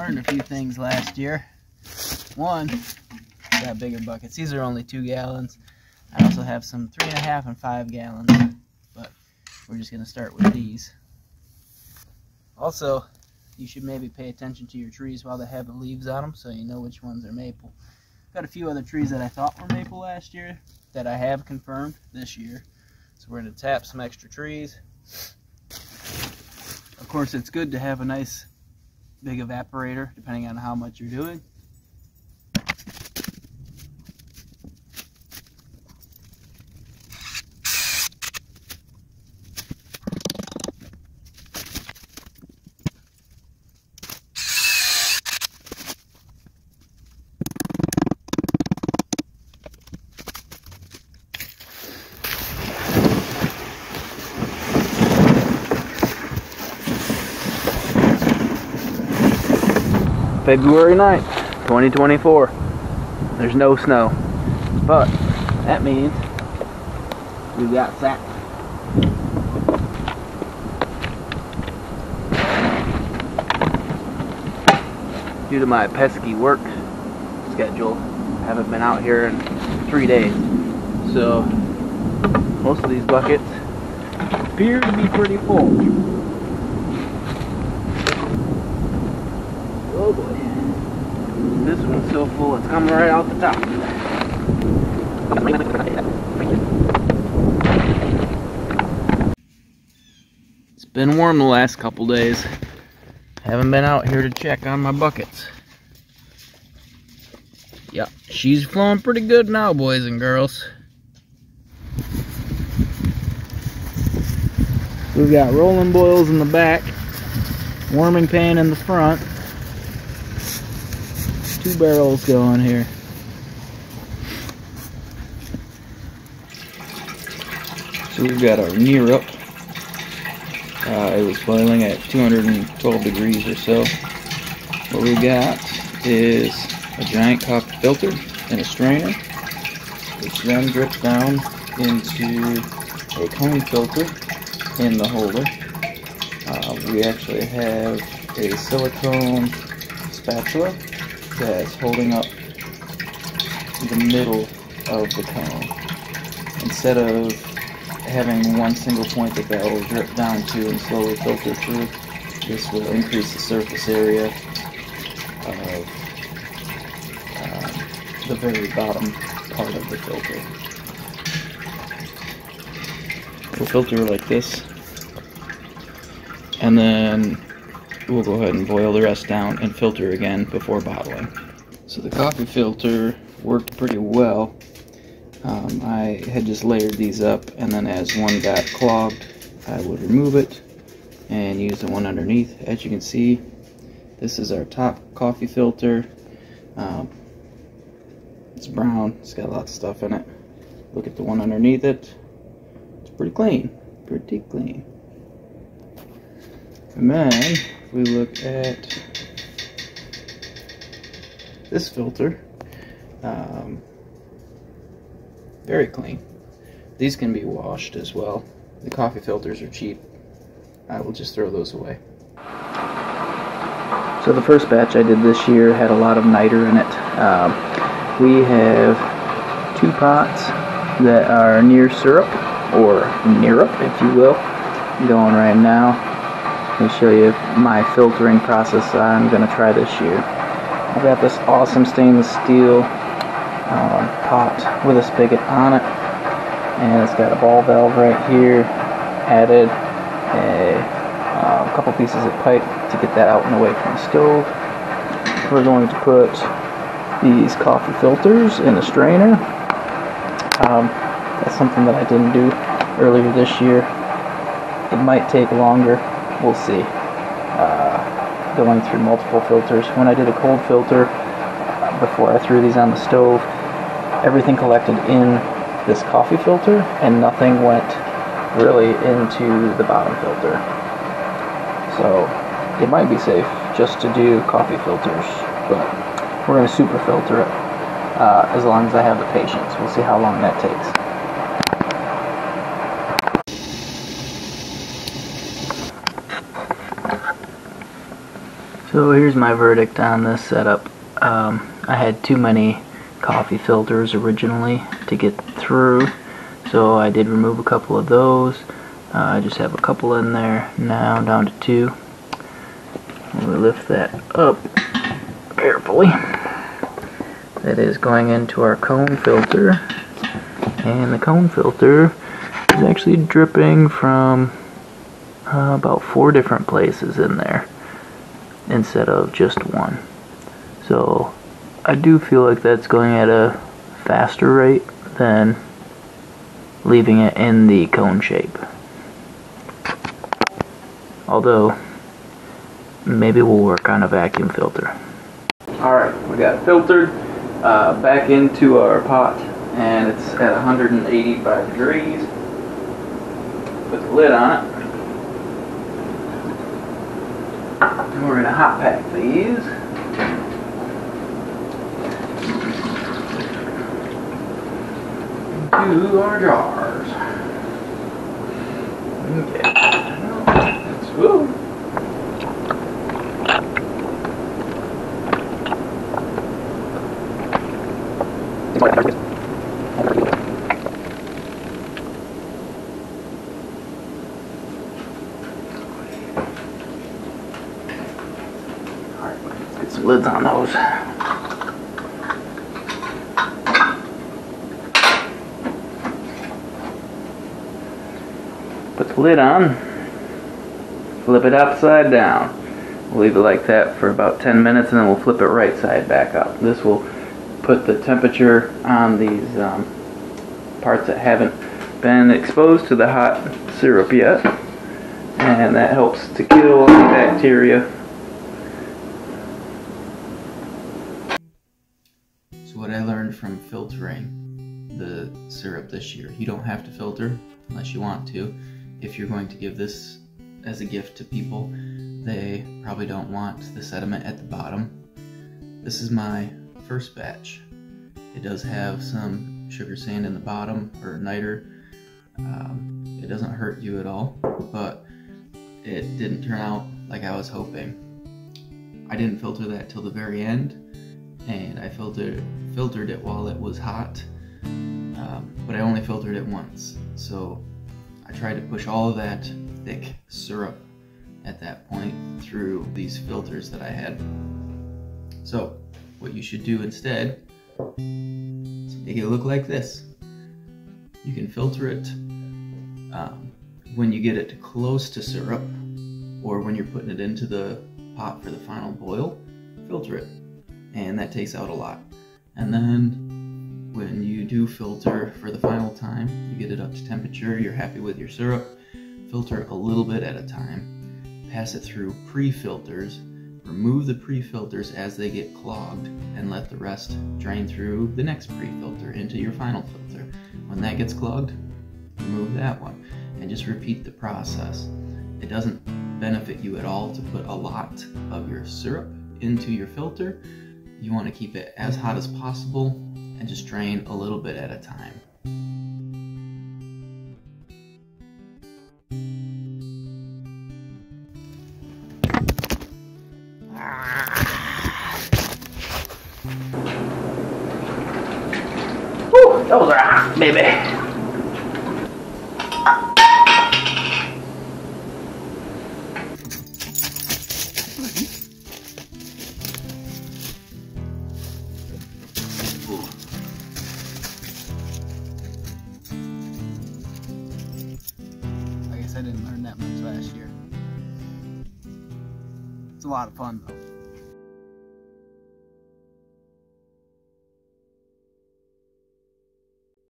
learned a few things last year. One, got bigger buckets. These are only two gallons. I also have some three and a half and five gallons, but we're just gonna start with these. Also, you should maybe pay attention to your trees while they have the leaves on them so you know which ones are maple. Got a few other trees that I thought were maple last year that I have confirmed this year. So we're gonna tap some extra trees. Of course, it's good to have a nice big evaporator depending on how much you're doing. February 9th, 2024. There's no snow. But that means we've got sap. Due to my pesky work schedule, I haven't been out here in three days. So most of these buckets appear to be pretty full. Oh boy. This one's so full it's coming right out the top. It's been warm the last couple days. Haven't been out here to check on my buckets. Yeah, she's flowing pretty good now, boys and girls. We've got rolling boils in the back, warming pan in the front, two barrels going here. So we've got our near up. Uh, it was boiling at 212 degrees or so. What we got is a giant coffee filter and a strainer, which then drips down into a cone filter in the holder. Uh, we actually have a silicone spatula that's holding up the middle of the cone. Instead of having one single point that that will drip down to and slowly filter through, this will increase the surface area of um, the very bottom part of the filter. We'll filter like this, and then we'll go ahead and boil the rest down and filter again before bottling. So the coffee filter worked pretty well. Um, I had just layered these up and then as one got clogged I would remove it and use the one underneath. As you can see this is our top coffee filter. Um, it's brown, it's got lots of stuff in it. Look at the one underneath it. It's pretty clean, pretty clean. And then we look at this filter, um, very clean. These can be washed as well. The coffee filters are cheap. I will just throw those away. So the first batch I did this year had a lot of niter in it. Um, we have two pots that are near syrup, or nearup if you will, going right now. Me show you my filtering process I'm going to try this year. I've got this awesome stainless steel um, pot with a spigot on it and it's got a ball valve right here added a um, couple pieces of pipe to get that out and away from the stove. We're going to put these coffee filters in the strainer. Um, that's something that I didn't do earlier this year. It might take longer we'll see uh, going through multiple filters when I did a cold filter uh, before I threw these on the stove everything collected in this coffee filter and nothing went really into the bottom filter. So it might be safe just to do coffee filters, but we're going to super filter it uh, as long as I have the patience. We'll see how long that takes. So here's my verdict on this setup. Um, I had too many coffee filters originally to get through, so I did remove a couple of those. Uh, I just have a couple in there now, down to two. We lift that up carefully. That is going into our cone filter, and the cone filter is actually dripping from uh, about four different places in there instead of just one. So I do feel like that's going at a faster rate than leaving it in the cone shape. Although, maybe we'll work on a vacuum filter. Alright, we got filtered uh, back into our pot and it's at 185 degrees. Put the lid on it. We're going to hot pack these. Into our jars. Okay. That's, woo. Lids on those. Put the lid on, flip it upside down. We'll leave it like that for about 10 minutes and then we'll flip it right side back up. This will put the temperature on these um, parts that haven't been exposed to the hot syrup yet and that helps to kill the bacteria what I learned from filtering the syrup this year. You don't have to filter unless you want to. If you're going to give this as a gift to people, they probably don't want the sediment at the bottom. This is my first batch. It does have some sugar sand in the bottom, or niter. Um, it doesn't hurt you at all, but it didn't turn out like I was hoping. I didn't filter that till the very end, and I filtered filtered it while it was hot, um, but I only filtered it once. So I tried to push all of that thick syrup at that point through these filters that I had. So what you should do instead is make it look like this. You can filter it um, when you get it close to syrup or when you're putting it into the pot for the final boil, filter it. And that takes out a lot. And then when you do filter for the final time, you get it up to temperature, you're happy with your syrup, filter a little bit at a time, pass it through pre-filters, remove the pre-filters as they get clogged, and let the rest drain through the next pre-filter into your final filter. When that gets clogged, remove that one, and just repeat the process. It doesn't benefit you at all to put a lot of your syrup into your filter you want to keep it as hot as possible and just drain a little bit at a time. Whew, those are hot, baby. I didn't learn that much last year. It's a lot of fun though.